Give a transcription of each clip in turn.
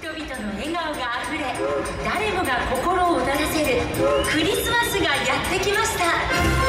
人々の笑顔があふれ誰もが心を躍らせるクリスマスがやってきました。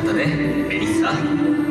ったね。メリさサ。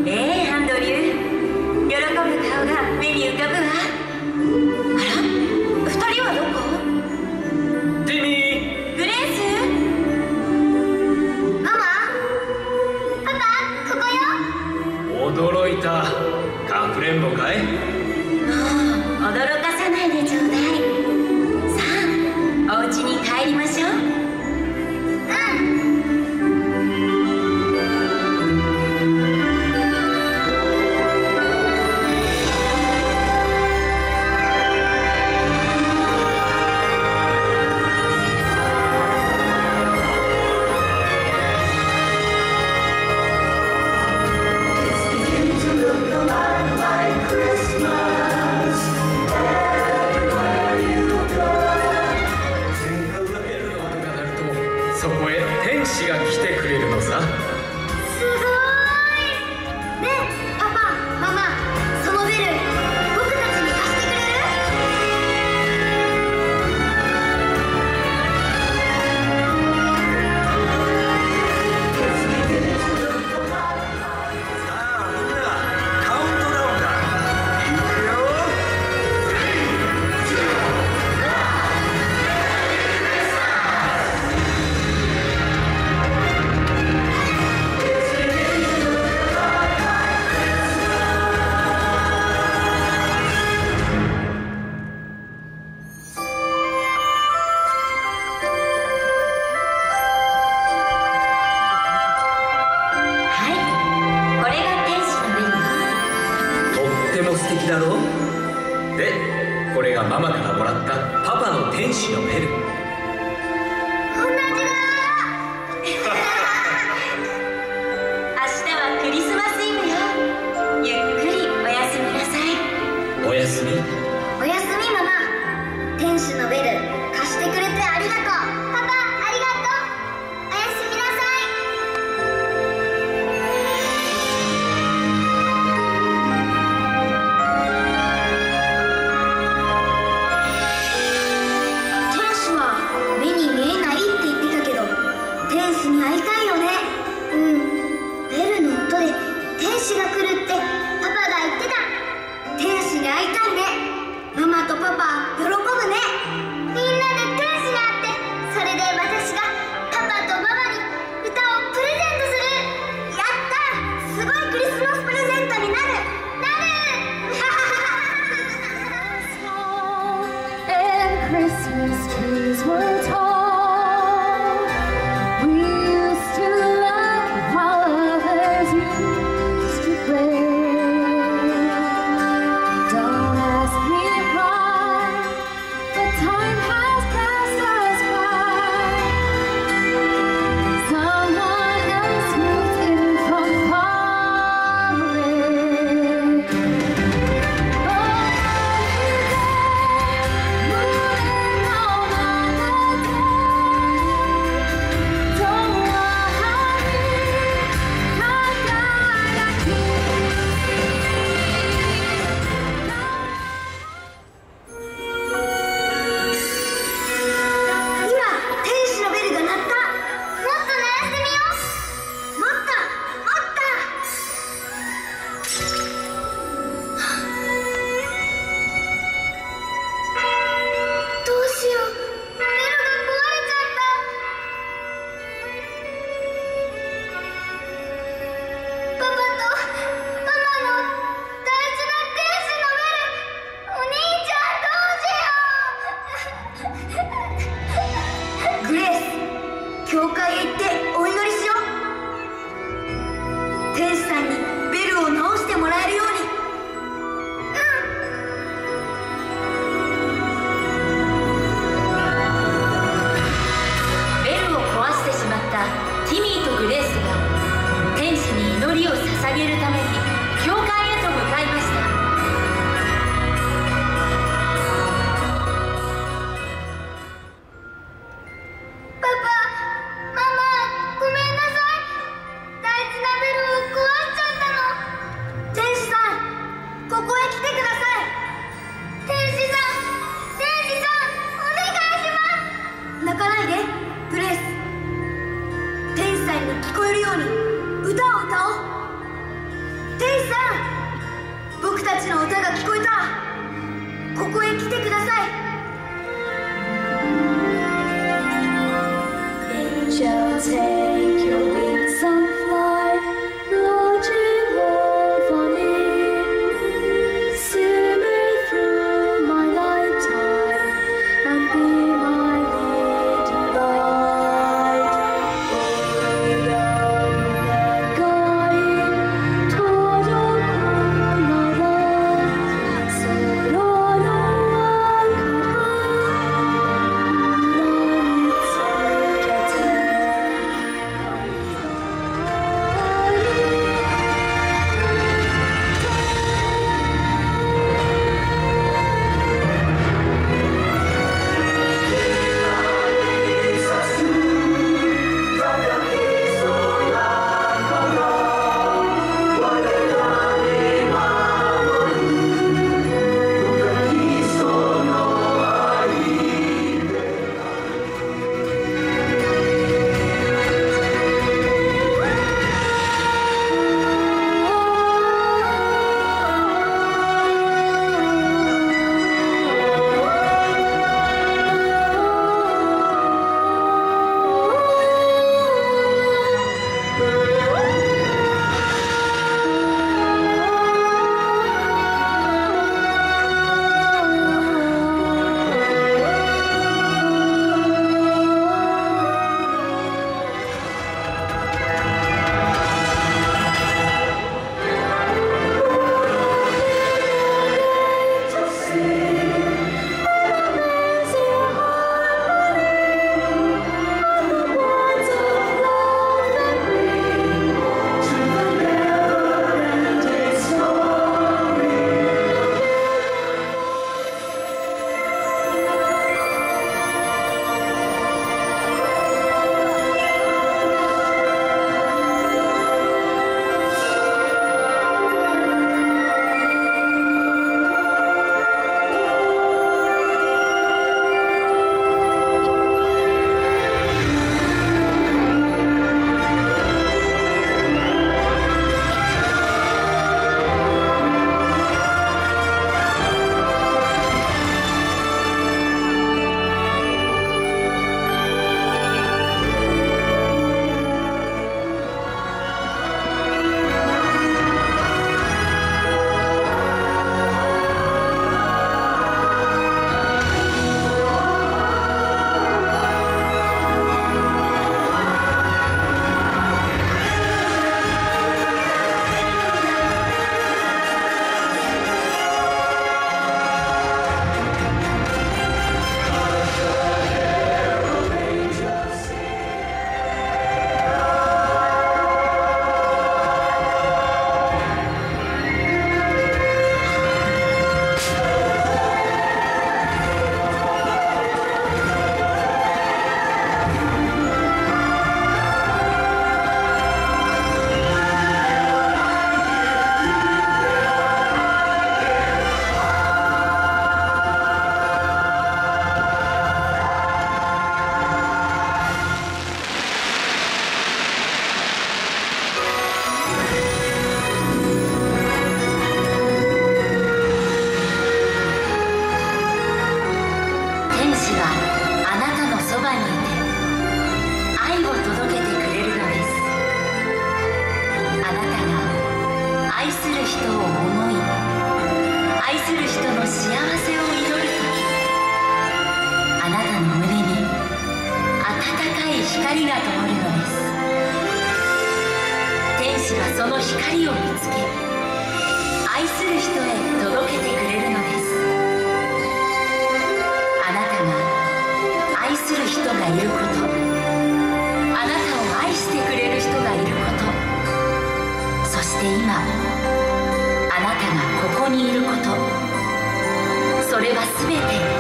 だろう？でこれがママからもらったパパの天使のベル。understanding. 聞こえるように歌を歌おう。天使さん僕たちの歌が聞こえた。ここへ来てください。Angel その光を見つけ愛する人へ届けてくれるのです。あなたが愛する人がいることあなたを愛してくれる人がいることそして今あなたがここにいることそれは全て